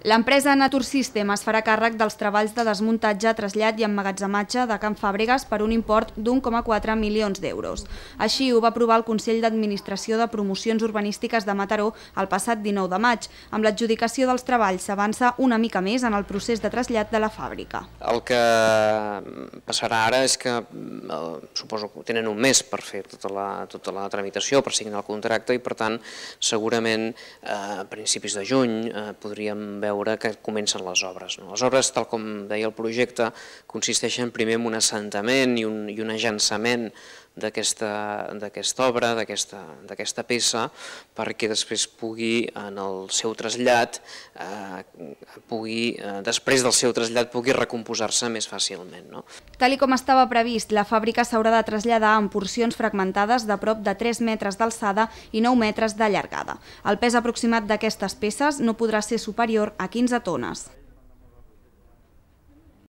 L'empresa Natur System es farà càrrec dels treballs de desmuntatge, trasllat i emmagatzematge de Camp Fàbregas per un import d'1,4 milions d'euros. Així ho va aprovar el Consell d'Administració de Promocions Urbanístiques de Mataró el passat 19 de maig. Amb l'adjudicació dels treballs s'avança una mica més en el procés de trasllat de la fàbrica. El que passarà ara és que eh, suposo que tenen un mes per fer tota la, tota la tramitació, per signar el contracte i per tant segurament eh, a principis de juny eh, podríem veure veure que comencen les obres. Les obres, tal com deia el projecte, consisteixen primer en un assentament i un, i un agençament d'aquesta obra, d'aquesta peça, perquè després pugui, en el seu trasllat, eh, pugui, eh, després del seu trasllat, pugui recomposar-se més fàcilment. No? Tal com estava previst, la fàbrica s'haurà de traslladar en porcions fragmentades de prop de 3 metres d'alçada i 9 metres de llargada. El pes aproximat d'aquestes peces no podrà ser superior a 15 tones.